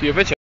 Hier wycie.